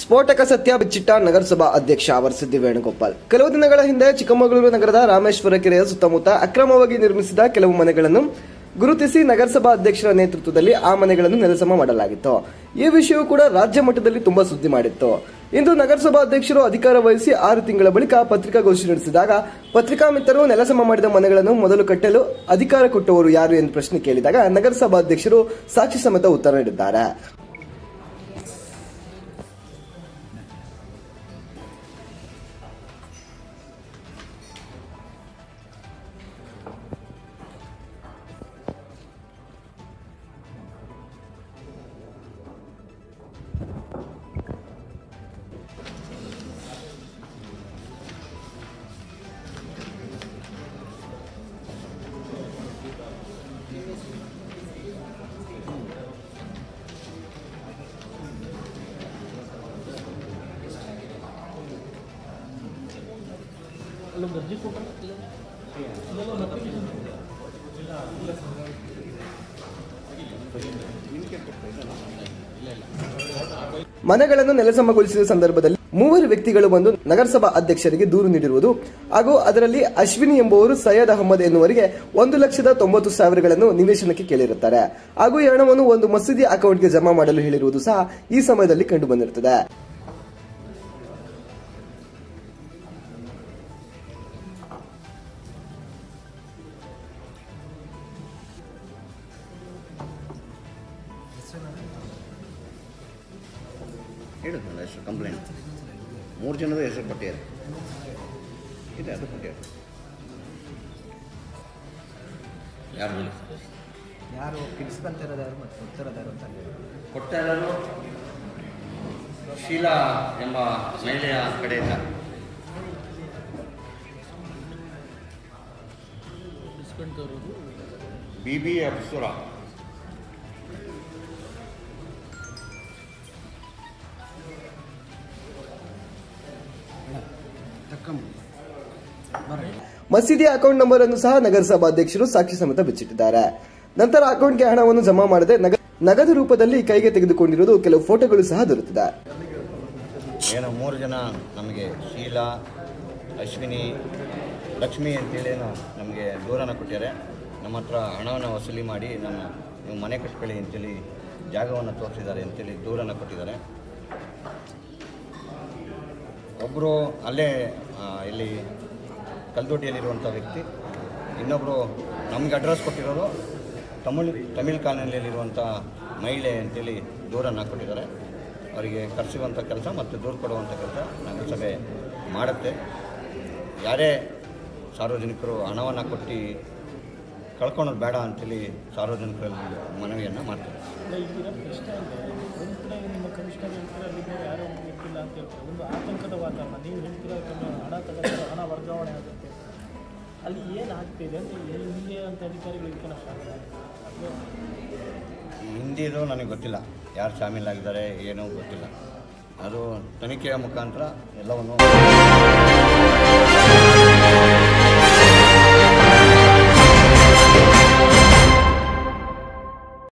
ಸ್ಫೋಟಕ ಸತ್ಯ ಬಿಚ್ಚಿಟ್ಟ ನಗರಸಭಾ ಅಧ್ಯಕ್ಷ ವರಸಿದ್ದಿ ವೇಣುಗೋಪಾಲ್. ಕೆಲವು ದಿನಗಳ ಹಿಂದೆ ಚಿಕ್ಕಮಗಳೂರು ನಗರದ ರಾಮೇಶ್ವರ ಕೆರೆಯ ಸುತ್ತಮುತ್ತ ಅಕ್ರಮವಾಗಿ ನಿರ್ಮಿಸಿದ ಕೆಲವು ಮನೆಗಳನ್ನು ಗುರುತಿಸಿ ನಗರಸಭಾ ಅಧ್ಯಕ್ಷರ ನೇತೃತ್ವದಲ್ಲಿ ಆ ಮನೆಗಳನ್ನು ನೆಲಸಮ ಮಾಡಲಾಗಿತ್ತು. ಈ ವಿಷಯವು ಕೂಡ ರಾಜ್ಯ ಮಟ್ಟದಲ್ಲಿ ತುಂಬಾ ಸುದ್ದಿ ಮಾಡಿತ್ತು. ಇಂದು ನಗರಸಭಾ ಅಧ್ಯಕ್ಷರು ಅಧಿಕಾರ ವಹಿಸಿ ಆರು ತಿಂಗಳ ಬಳಿಕ ಪತ್ರಿಕಾಗೋಷ್ಠಿ ನಡೆಸಿದಾಗ ಪತ್ರಿಕಾ ಮಿತ್ರರು ನೆಲಸಮ ಮಾಡಿದ ಮನೆಗಳನ್ನು ಮೊದಲು ಕಟ್ಟಲು ಅಧಿಕಾರ ಕೊಟ್ಟವರು ಯಾರು ಎಂದು ಪ್ರಶ್ನೆ ಕೇಳಿದಾಗ ನಗರಸಭಾ ಅಧ್ಯಕ್ಷರು ಸಾಕ್ಷಿ ಸಮೇತ ಉತ್ತರ ನೀಡಿದ್ದಾರೆ. ಮನೆಗಳನ್ನು ನೆಲಸಮಗೊಳಿಸಿದ ಸಂದರ್ಭದಲ್ಲಿ ಮೂವರು ವ್ಯಕ್ತಿಗಳು ಬಂದು ನಗರಸಭಾ ಅಧ್ಯಕ್ಷರಿಗೆ ದೂರು ನೀಡಿರುವುದು ಹಾಗೂ ಅದರಲ್ಲಿ ಅಶ್ವಿನಿ ಎಂಬುವರು ಸೈಯದ್ ಅಹಮದ್ ಎನ್ನುವರಿಗೆ ಒಂದು ಲಕ್ಷದ ತೊಂಬತ್ತು ಸಾವಿರಗಳನ್ನು ನಿವೇಶನಕ್ಕೆ ಕೇಳಿರುತ್ತಾರೆ. ಹಾಗೂ ಈ ಹಣವನ್ನು ಒಂದು ಮಸೀದಿ ಅಕೌಂಟ್ಗೆ ಜಮಾ ಮಾಡಲು ಹೇಳಿರುವುದು ಸಹ ಈ ಸಮಯದಲ್ಲಿ ಕಂಡು ಹೇಳಿದ್ನಲ್ಲ ಹೆಸರು ಕಂಪ್ಲೇಂಟ್ ಮೂರು ಜನದ ಹೆಸರು ಕೊಟ್ಟಿದ್ದಾರೆ ಇದೆ ಅದು ಕೊಟ್ಟಿದ್ದಾರೆ ಯಾರು ಯಾರು ಪ್ರಿನ್ಸಿಪಲ್ ಯಾರು ಮತ್ತು ಯಾರು ಅಂತ ಕೊಡ್ತಾ ಇರೋದು ಶೀಲಾ ಎಂಬ ಮಹಿಳೆಯ ಕಡೆಯಿಂದ. ಬಿ ಬಿ ಅಪ್ಸುರ ಮಸೀದಿ ಅಕೌಂಟ್ ನಂಬರ್ ಅನ್ನು ಸಹ ನಗರಸಭಾ ಅಧ್ಯಕ್ಷರು ಸಾಕ್ಷಿ ಸಮೇತ ಬಿಚ್ಚಿಟ್ಟಿದ್ದಾರೆ. ನಂತರ ಅಕೌಂಟ್ಗೆ ಹಣವನ್ನು ಜಮಾ ಮಾಡದೆ ನಗ- ನಗದು ರೂಪದಲ್ಲಿ ಕೈಗೆ ತೆಗೆದುಕೊಂಡಿರುವುದು ಕೆಲವು ಫೋಟೋಗಳು ಸಹ ದೊರೆತಿದೆ. ಏನೋ ಮೂರು ಜನ ನಮಗೆ ಶೀಲಾ ಅಶ್ವಿನಿ ಲಕ್ಷ್ಮಿ ಅಂತೇಳೇನು ನಮಗೆ ದೂರನ ಕೊಟ್ಟಿದ್ದಾರೆ. ನಮ್ಮ ಹತ್ರ ಹಣವನ್ನು ವಸೂಲಿ ಮಾಡಿ ನಮ್ಮ ನೀವು ಮನೆ ಕಟ್ಕೊಳ್ಳಿ ಅಂತೇಳಿ ಜಾಗವನ್ನು ತೋರಿಸಿದ್ದಾರೆ ಅಂತೇಳಿ ದೂರನ ಕೊಟ್ಟಿದ್ದಾರೆ. ಒಬ್ಬರು ಅಲ್ಲೇ ಇಲ್ಲಿ ಕಲ್ದೊಡ್ಡಿಯಲ್ಲಿರುವಂಥ ವ್ಯಕ್ತಿ ಇನ್ನೊಬ್ಬರು ನಮಗೆ ಅಡ್ರೆಸ್ ಕೊಟ್ಟಿರೋರು ತಮಿಳ್ ತಮಿಳ್ ಕಾಲೋನಿಯಲ್ಲಿರುವಂಥ ಮಹಿಳೆ ಅಂತೇಳಿ ದೂರನ್ನು ಕೊಟ್ಟಿದ್ದಾರೆ. ಅವರಿಗೆ ಕರೆಸುವಂಥ ಕೆಲಸ ಮತ್ತು ದೂರು ಕೊಡುವಂಥ ಕೆಲಸ ನಗರಸಭೆ ಮಾಡುತ್ತೆ. ಯಾರೇ ಸಾರ್ವಜನಿಕರು ಹಣವನ್ನು ಕೊಟ್ಟು ಕಳ್ಕೊಳೋದು ಬೇಡ ಅಂತೇಳಿ ಸಾರ್ವಜನಿಕರಲ್ಲಿ ಮನವಿಯನ್ನು ಮಾಡ್ತಾರೆ. ಗೊತ್ತಿಲ್ಲ ಅಂತ ಹೇಳ್ತಾರೆ. ಒಂದು ಆತಂಕದ ವಾತಾವರಣ. ನೀವು ಹೇಳ್ತಿರೋ ಹಣ ತಗೋತಾರೆ ಹಣ ವರ್ಗಾವಣೆ ಆಗುತ್ತೆ. ಅಲ್ಲಿ ಏನು ಆಗ್ತಿದೆ ಅಂತ ಹಿಂದೆ ಅಂತ ಅಧಿಕಾರಿಗಳು ಇದಕ್ಕೆ ಸಾಧ್ಯ ಹಿಂದಿದು ನನಗೆ ಗೊತ್ತಿಲ್ಲ. ಯಾರು ಶಾಮೀಲಾಗಿದ್ದಾರೆ ಏನೂ ಗೊತ್ತಿಲ್ಲ. ಅದು ತನಿಖೆಯ ಮುಖಾಂತರ ಎಲ್ಲವನ್ನು